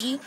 you